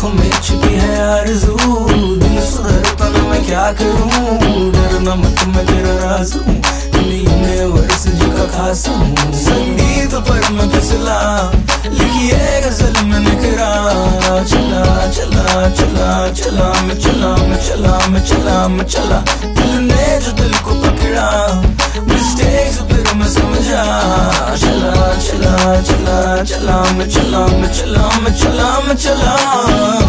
आँखों में छिपी है आरज़ू। दिल सुधरता ना मैं क्या करूँ? डरना मत, मैं तेरा राज। हूँ नींद वर्ष का खास हूँ। संगीत पर मैं फिसला, लिखिए गज़ल में निकरा। चला चला चला चला, मैं चला मैं चला मैं चला मैं चला। दिल ने जो दिल को पकड़ा मिस्टेक्स फिर मैं समझा। चला मैं चला मैं चला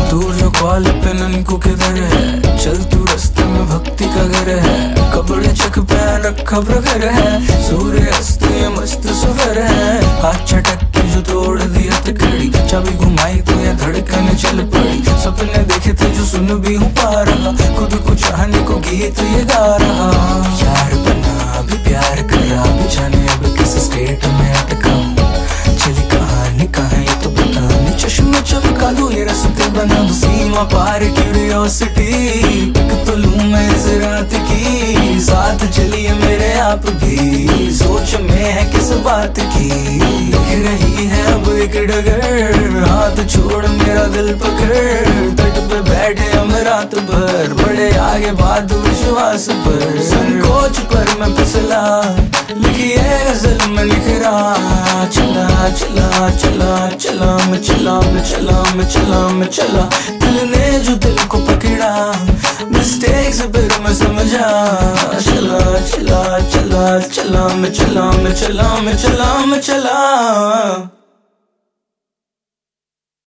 तू जो कॉल पे नन को किधर है, चल तू रास्ते में भक्ति का घर है। कपड़े चक पहन रखा प्रखर है, सूर्य अस्त मस्त सफ़र है। हाथ चटक के जो तोड़ दिया तकड़ी चाबी घुमाई तो ये धड़कन चल पड़ी। सपने देखे थे जो सुन भी हूँ पा रहा, खुद को चाहने को गीत ये गा रहा। यार बना, भी प्यार करा, भी जाने अब चमका ये सीमा पार क्यूरियोसिटी पिक तो मैं इस की, साथ चलिए मेरे आप भी। सोच में है किस बात की? दिख रही है अब एक डगर, हाथ छोड़ मेरा दिल पकड़। तट पे बैठे हम रात भर, बड़े आगे बात विश्वास पर। संकोच पर मैं फिसला लिखिए चला चला चला, मैं चला मैं चला मैं चला मैं चला। दिल ने जो दिल को पकड़ा मिस्टेक्स फिर मैं समझा। चला चला चला चला, मैं चला मैं चला मैं चला मैं चला।